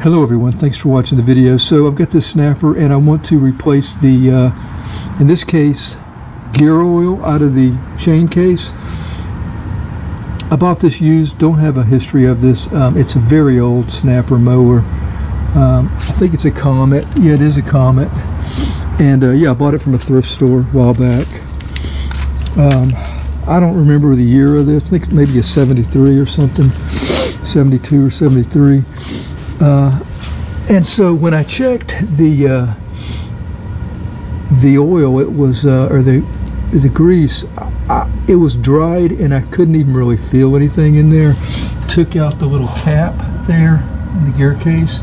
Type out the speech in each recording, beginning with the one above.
Hello everyone, thanks for watching the video. So I've got this snapper and I want to replace the, uh, in this case, gear oil out of the chain case. I bought this used, don't have a history of this. Um, it's a very old snapper mower. Um, I think it's a Comet. Yeah, it is a Comet. And uh, yeah, I bought it from a thrift store a while back. Um, I don't remember the year of this. I think maybe a 73 or something, 72 or 73. Uh, and so when I checked the uh, the oil, it was uh, or the the grease, I, it was dried, and I couldn't even really feel anything in there. Took out the little cap there in the gear case,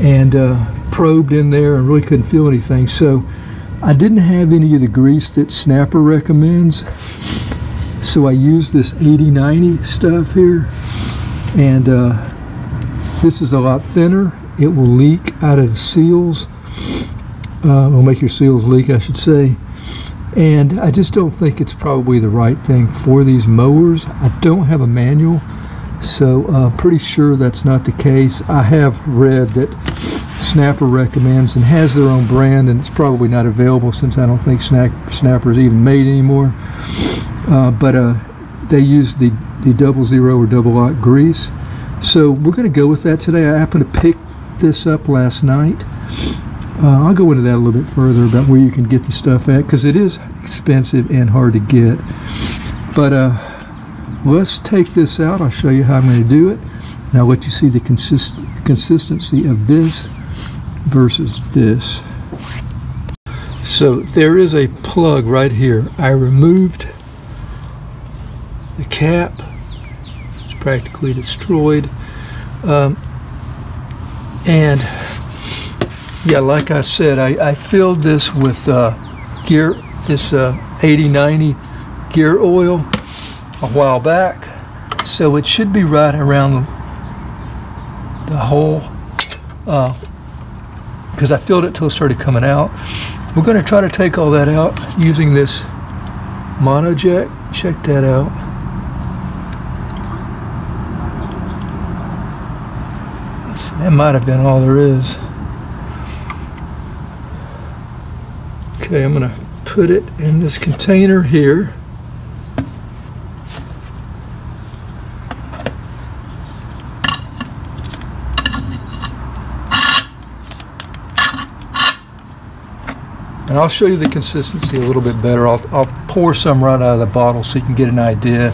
and uh, probed in there, and really couldn't feel anything. So I didn't have any of the grease that Snapper recommends. So I used this 8090 stuff here, and uh, this is a lot thinner. It will leak out of the seals. Uh, will make your seals leak, I should say. And I just don't think it's probably the right thing for these mowers. I don't have a manual, so I'm pretty sure that's not the case. I have read that Snapper recommends and has their own brand, and it's probably not available since I don't think Snap Snapper is even made anymore. Uh, but uh, they use the, the double zero or double aught grease so we're going to go with that today. I happened to pick this up last night. Uh, I'll go into that a little bit further about where you can get the stuff at because it is expensive and hard to get. But uh, let's take this out. I'll show you how I'm going to do it. And I'll let you see the consist consistency of this versus this. So there is a plug right here. I removed the cap practically destroyed. Um, and yeah, like I said, I, I filled this with uh, gear, this uh, 8090 gear oil a while back. So it should be right around the hole because uh, I filled it till it started coming out. We're going to try to take all that out using this Monoject. Check that out. That might have been all there is. Okay, I'm going to put it in this container here. And I'll show you the consistency a little bit better. I'll, I'll pour some right out of the bottle so you can get an idea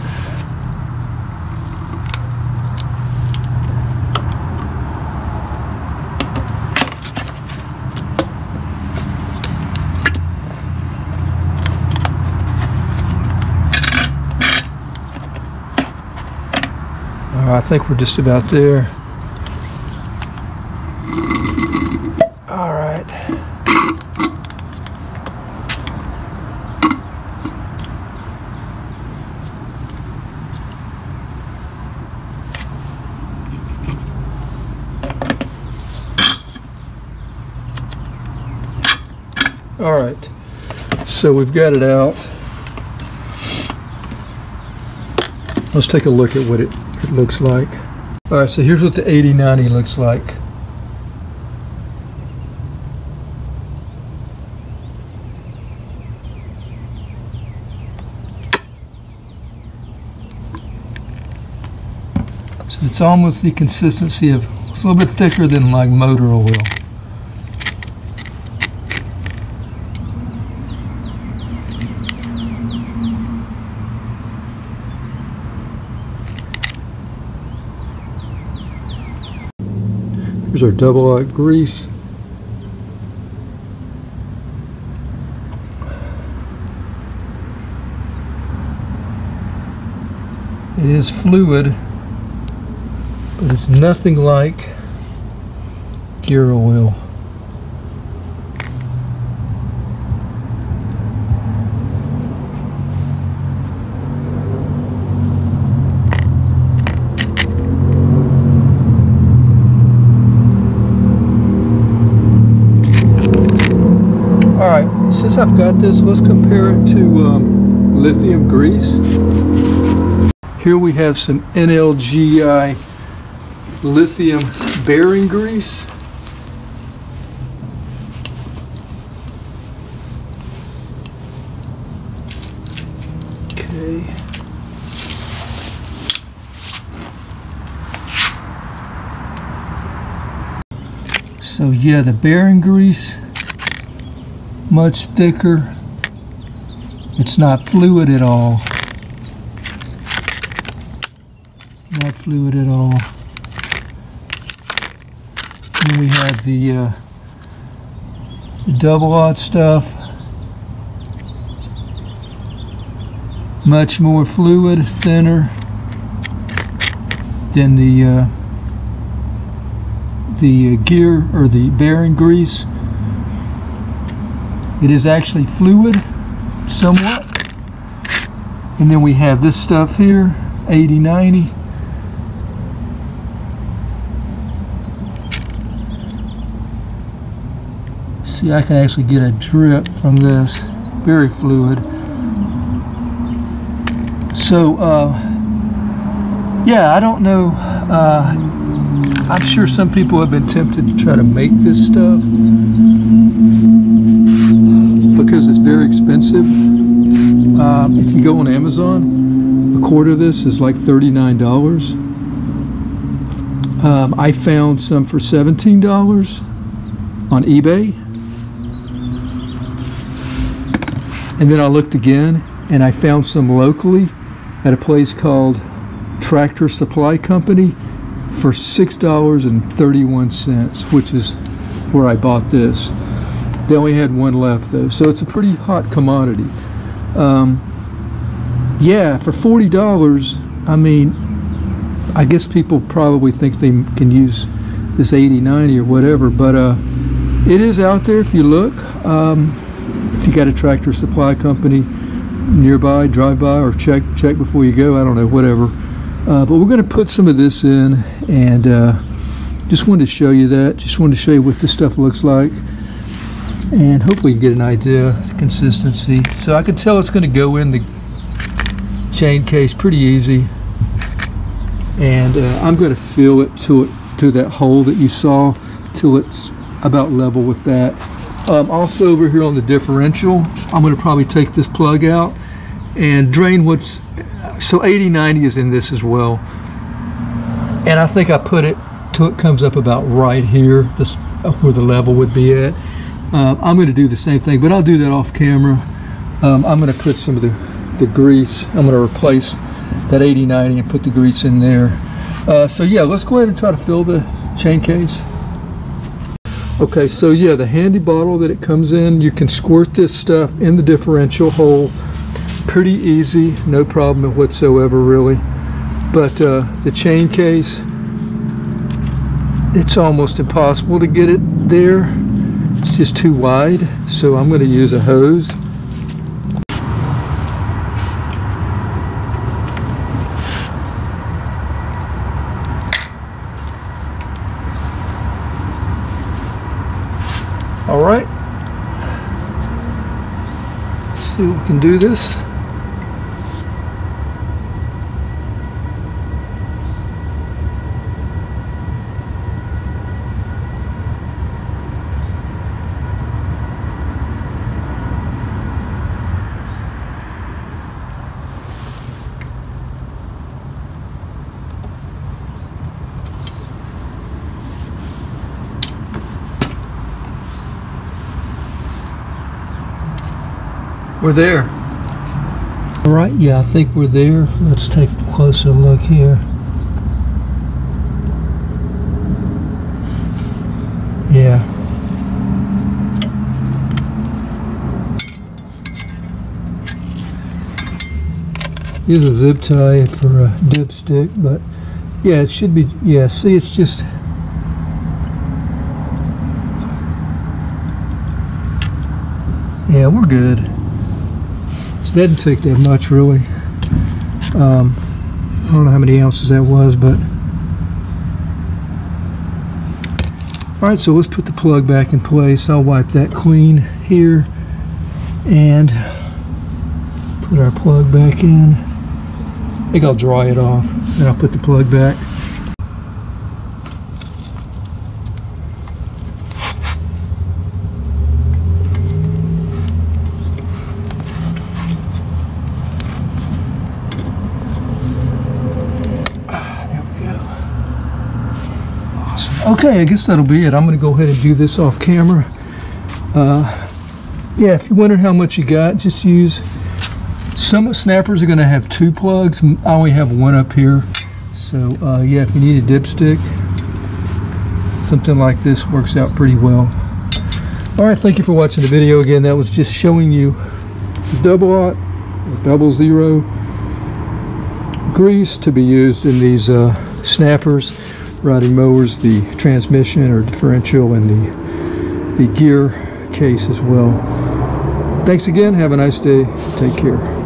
I think we're just about there. All right. All right, so we've got it out. Let's take a look at what it it looks like. All right, so here's what the 8090 looks like. So it's almost the consistency of, it's a little bit thicker than like motor oil. Here's our double aught grease. It is fluid, but it's nothing like gear oil. Since I've got this, let's compare it to um, lithium grease. Here we have some NLGI lithium bearing grease. Okay. So yeah, the bearing grease, much thicker. It's not fluid at all. Not fluid at all. Then we have the, uh, the double aught stuff. Much more fluid, thinner than the uh, the uh, gear or the bearing grease. It is actually fluid somewhat. And then we have this stuff here, 8090. See, I can actually get a drip from this. Very fluid. So, uh, yeah, I don't know. Uh, I'm sure some people have been tempted to try to make this stuff because it's very expensive. Um, if you go on Amazon, a quart of this is like $39. Um, I found some for $17 on eBay. And then I looked again and I found some locally at a place called Tractor Supply Company for $6.31, which is where I bought this. They only had one left though, so it's a pretty hot commodity. Um, yeah, for $40, I mean, I guess people probably think they can use this 80, 90 or whatever, but uh, it is out there if you look. Um, if you got a tractor supply company nearby, drive by or check check before you go. I don't know, whatever. Uh, but we're going to put some of this in, and uh, just wanted to show you that. Just wanted to show you what this stuff looks like, and hopefully you get an idea of the consistency. So I can tell it's going to go in the chain case pretty easy, and uh, I'm going to fill it to it to that hole that you saw till it's about level with that. Um, also over here on the differential, I'm going to probably take this plug out and drain what's, so 8090 is in this as well. And I think I put it till it comes up about right here, this where the level would be at. Uh, I'm going to do the same thing, but I'll do that off camera. Um, I'm going to put some of the, the grease, I'm going to replace that 8090 and put the grease in there. Uh, so yeah, let's go ahead and try to fill the chain case. Okay, so yeah, the handy bottle that it comes in, you can squirt this stuff in the differential hole. Pretty easy, no problem whatsoever really. But uh, the chain case, it's almost impossible to get it there. It's just too wide, so I'm going to use a hose. All right. See if we can do this. We're there. All right, yeah, I think we're there. Let's take a closer look here. Yeah. Use a zip tie for a dipstick, but yeah, it should be, yeah, see, it's just, yeah, we're good. Didn't take that much really. Um, I don't know how many ounces that was, but all right. So let's put the plug back in place. I'll wipe that clean here and put our plug back in. I think I'll dry it off, and I'll put the plug back. Okay, I guess that'll be it. I'm going to go ahead and do this off camera. Uh, yeah, if you wondered how much you got, just use. Some snappers are going to have two plugs. I only have one up here. So uh, yeah, if you need a dipstick, something like this works out pretty well. All right, thank you for watching the video again. That was just showing you double aught, double zero grease to be used in these uh, snappers, riding mowers, the transmission or differential, and the, the gear case as well. Thanks again. Have a nice day. Take care.